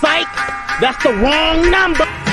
Psych! That's the wrong number!